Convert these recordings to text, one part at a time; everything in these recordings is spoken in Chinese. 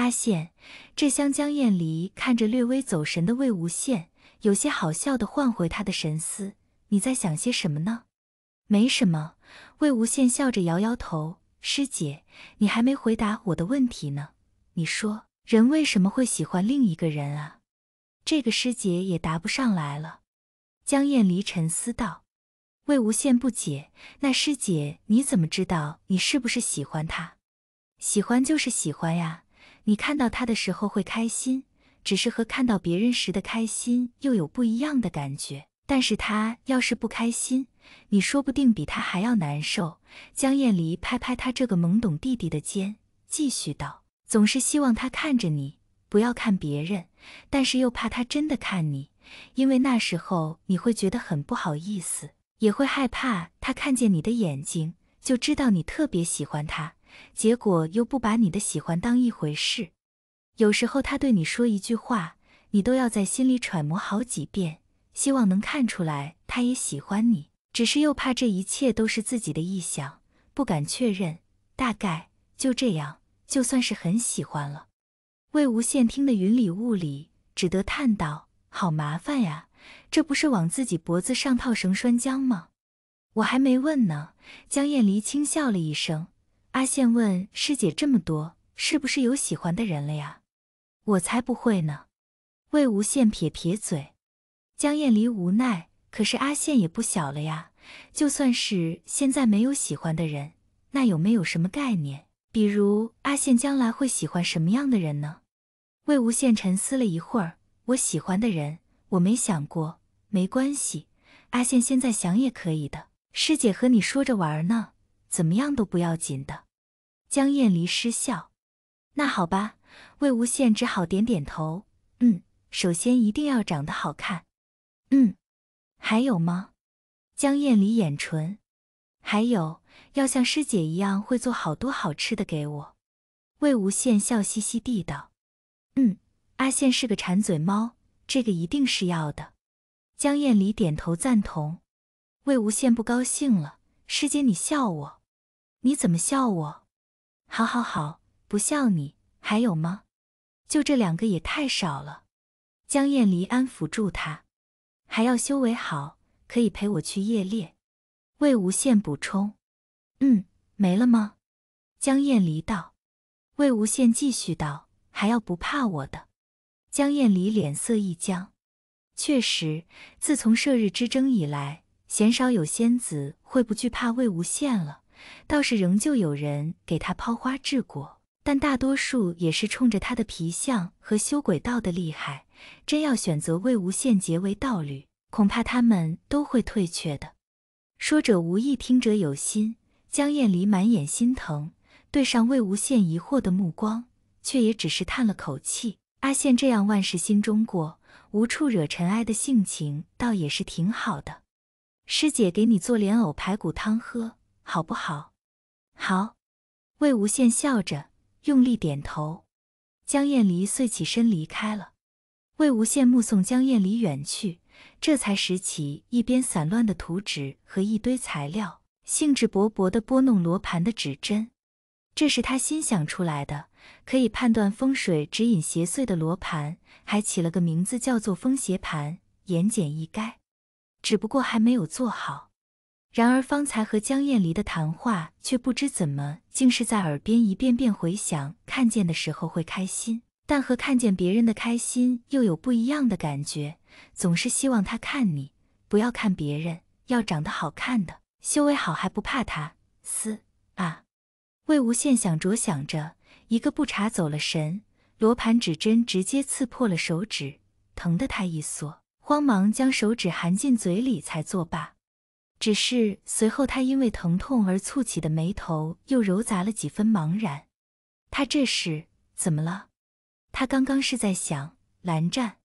阿宪，这厢江燕离看着略微走神的魏无羡，有些好笑的唤回他的神思。你在想些什么呢？没什么。魏无羡笑着摇摇头。师姐，你还没回答我的问题呢。你说，人为什么会喜欢另一个人啊？这个师姐也答不上来了。江燕离沉思道。魏无羡不解，那师姐你怎么知道你是不是喜欢他？喜欢就是喜欢呀。你看到他的时候会开心，只是和看到别人时的开心又有不一样的感觉。但是他要是不开心，你说不定比他还要难受。江燕离拍拍他这个懵懂弟弟的肩，继续道：“总是希望他看着你，不要看别人，但是又怕他真的看你，因为那时候你会觉得很不好意思，也会害怕他看见你的眼睛就知道你特别喜欢他。”结果又不把你的喜欢当一回事，有时候他对你说一句话，你都要在心里揣摩好几遍，希望能看出来他也喜欢你，只是又怕这一切都是自己的臆想，不敢确认。大概就这样，就算是很喜欢了。魏无羡听得云里雾里，只得叹道：“好麻烦呀，这不是往自己脖子上套绳拴浆吗？”我还没问呢。江燕离轻笑了一声。阿羡问师姐：“这么多，是不是有喜欢的人了呀？”我才不会呢。魏无羡撇撇嘴。江燕离无奈：“可是阿羡也不小了呀，就算是现在没有喜欢的人，那有没有什么概念？比如阿羡将来会喜欢什么样的人呢？”魏无羡沉思了一会儿：“我喜欢的人，我没想过。没关系，阿羡现在想也可以的。师姐和你说着玩呢。”怎么样都不要紧的，江燕离失笑。那好吧，魏无羡只好点点头。嗯，首先一定要长得好看。嗯，还有吗？江燕离眼唇。还有，要像师姐一样会做好多好吃的给我。魏无羡笑嘻嘻地道。嗯，阿羡是个馋嘴猫，这个一定是要的。江燕离点头赞同。魏无羡不高兴了，师姐你笑我。你怎么笑我？好，好，好，不笑你。还有吗？就这两个也太少了。江燕离安抚住他，还要修为好，可以陪我去夜猎。魏无羡补充。嗯，没了吗？江燕离道。魏无羡继续道，还要不怕我的？江燕离脸色一僵。确实，自从射日之争以来，鲜少有仙子会不惧怕魏无羡了。倒是仍旧有人给他抛花治果，但大多数也是冲着他的皮相和修鬼道的厉害。真要选择魏无羡结为道侣，恐怕他们都会退却的。说者无意，听者有心。江厌离满眼心疼，对上魏无羡疑惑的目光，却也只是叹了口气。阿羡这样万事心中过，无处惹尘埃的性情，倒也是挺好的。师姐给你做莲藕排骨汤喝。好不好？好。魏无羡笑着，用力点头。江燕离遂起身离开了。魏无羡目送江燕离远去，这才拾起一边散乱的图纸和一堆材料，兴致勃勃地拨弄罗盘的指针。这是他新想出来的，可以判断风水、指引邪祟的罗盘，还起了个名字叫做风邪盘，言简意赅。只不过还没有做好。然而方才和江燕离的谈话，却不知怎么竟是在耳边一遍遍回响。看见的时候会开心，但和看见别人的开心又有不一样的感觉。总是希望他看你，不要看别人，要长得好看的，修为好还不怕他。嘶啊！魏无羡想着想着，一个不察走了神，罗盘指针直接刺破了手指，疼得他一缩，慌忙将手指含进嘴里才作罢。只是随后，他因为疼痛而蹙起的眉头又揉杂了几分茫然。他这是怎么了？他刚刚是在想蓝湛。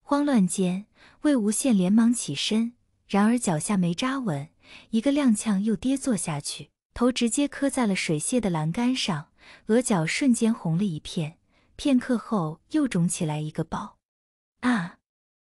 慌乱间，魏无羡连忙起身，然而脚下没扎稳，一个踉跄又跌坐下去，头直接磕在了水榭的栏杆上，额角瞬间红了一片，片刻后又肿起来一个包。啊！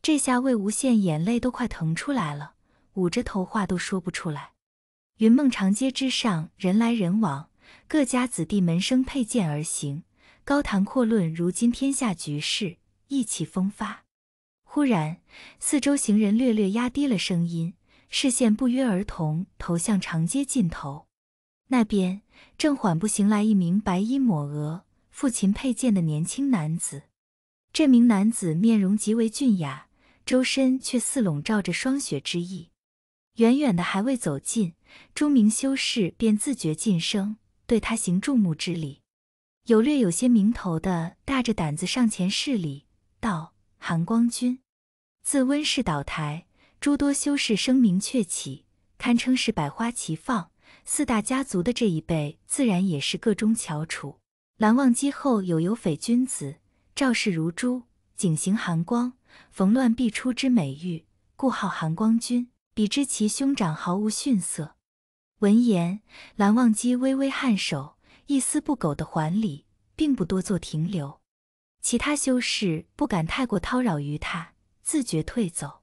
这下魏无羡眼泪都快疼出来了。捂着头，话都说不出来。云梦长街之上，人来人往，各家子弟门生佩剑而行，高谈阔论如今天下局势，意气风发。忽然，四周行人略略压低了声音，视线不约而同投向长街尽头。那边正缓步行来一名白衣抹额、父亲佩剑的年轻男子。这名男子面容极为俊雅，周身却似笼罩着霜雪之意。远远的还未走近，朱明修士便自觉噤声，对他行注目之礼。有略有些名头的大着胆子上前施礼，道：“韩光君。”自温室倒台，诸多修士声名鹊起，堪称是百花齐放。四大家族的这一辈，自然也是个中翘楚。蓝忘机后有有匪君子，赵氏如珠，景行寒光，逢乱必出之美誉，故号寒光君。比之其兄长毫无逊色。闻言，蓝忘机微微颔首，一丝不苟的还礼，并不多做停留。其他修士不敢太过叨扰于他。自觉退走，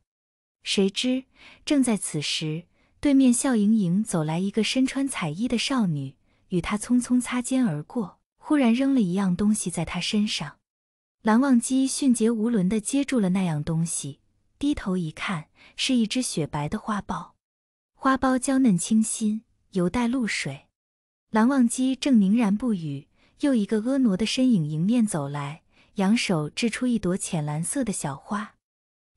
谁知正在此时，对面笑盈盈走来一个身穿彩衣的少女，与他匆匆擦肩而过，忽然扔了一样东西在他身上。蓝忘机迅捷无伦地接住了那样东西，低头一看，是一只雪白的花苞，花苞娇嫩清新，犹带露水。蓝忘机正凝然不语，又一个婀娜的身影迎面走来，扬手掷出一朵浅蓝色的小花。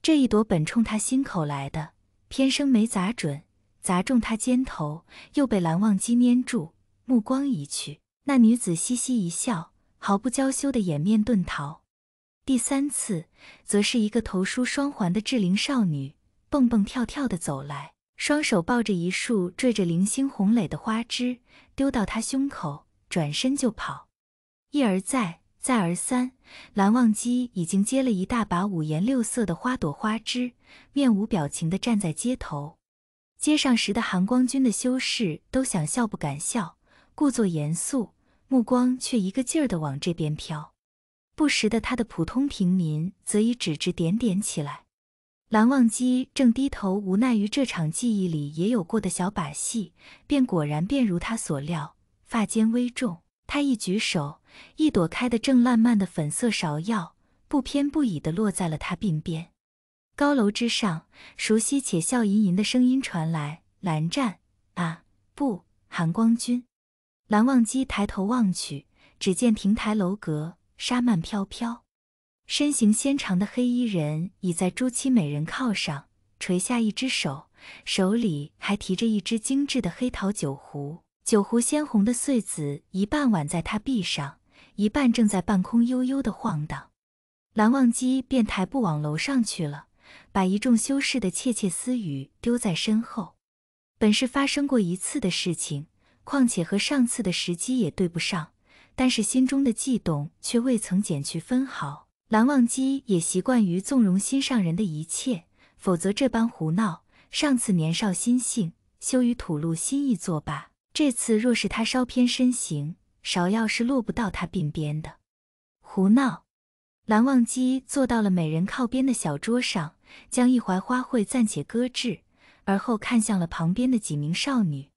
这一朵本冲他心口来的，偏生没砸准，砸中他肩头，又被蓝忘机粘住。目光移去，那女子嘻嘻一笑，毫不娇羞的掩面遁逃。第三次，则是一个头梳双环的稚龄少女，蹦蹦跳跳的走来，双手抱着一束缀着零星红蕾的花枝，丢到他胸口，转身就跑。一而再。再而三，蓝忘机已经接了一大把五颜六色的花朵花枝，面无表情地站在街头。街上时的韩光君的修士都想笑不敢笑，故作严肃，目光却一个劲儿地往这边飘。不时的，他的普通平民则已指指点点起来。蓝忘机正低头无奈于这场记忆里也有过的小把戏，便果然便如他所料，发间微重。他一举手，一朵开得正烂漫的粉色芍药，不偏不倚地落在了他鬓边。高楼之上，熟悉且笑吟吟的声音传来：“蓝湛啊，不，寒光君。”蓝忘机抬头望去，只见亭台楼阁，纱幔飘飘，身形纤长的黑衣人倚在朱漆美人靠上，垂下一只手，手里还提着一只精致的黑陶酒壶。酒壶鲜红的穗子，一半挽在他臂上，一半正在半空悠悠的晃荡。蓝忘机便抬步往楼上去了，把一众修士的窃窃私语丢在身后。本是发生过一次的事情，况且和上次的时机也对不上，但是心中的悸动却未曾减去分毫。蓝忘机也习惯于纵容心上人的一切，否则这般胡闹，上次年少心性，羞于吐露心意作罢。这次若是他稍偏身形，芍药是落不到他鬓边的。胡闹！蓝忘机坐到了美人靠边的小桌上，将一怀花卉暂且搁置，而后看向了旁边的几名少女。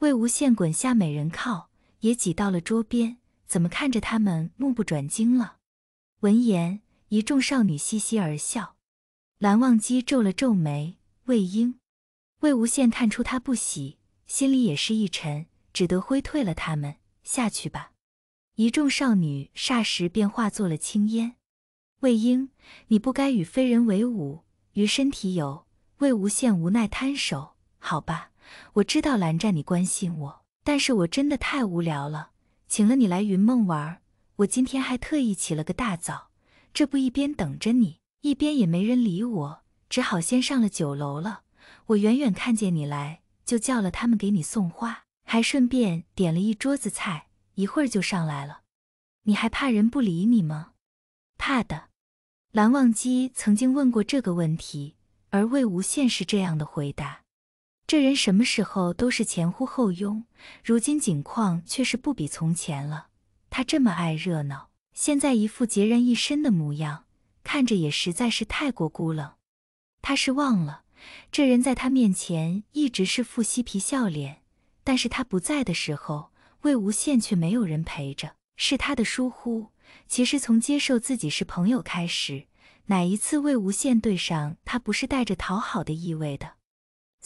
魏无羡滚下美人靠，也挤到了桌边，怎么看着他们目不转睛了？闻言，一众少女嘻嘻而笑。蓝忘机皱了皱眉：“魏婴。”魏无羡看出他不喜。心里也是一沉，只得挥退了他们，下去吧。一众少女霎时便化作了青烟。魏婴，你不该与非人为伍，于身体有。魏无羡无奈摊手，好吧，我知道蓝湛你关心我，但是我真的太无聊了，请了你来云梦玩。我今天还特意起了个大早，这不一边等着你，一边也没人理我，只好先上了酒楼了。我远远看见你来。就叫了他们给你送花，还顺便点了一桌子菜，一会儿就上来了。你还怕人不理你吗？怕的。蓝忘机曾经问过这个问题，而魏无羡是这样的回答：这人什么时候都是前呼后拥，如今景况却是不比从前了。他这么爱热闹，现在一副孑然一身的模样，看着也实在是太过孤冷。他是忘了。这人在他面前一直是副嬉皮笑脸，但是他不在的时候，魏无羡却没有人陪着，是他的疏忽，其实从接受自己是朋友开始，哪一次魏无羡对上他不是带着讨好的意味的？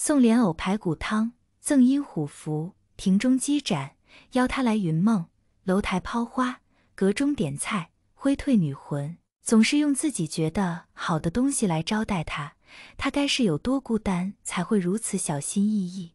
送莲藕排骨汤，赠阴虎符，亭中积盏，邀他来云梦，楼台抛花，阁中点菜，挥退女魂，总是用自己觉得好的东西来招待他，他该是有多孤单，才会如此小心翼翼？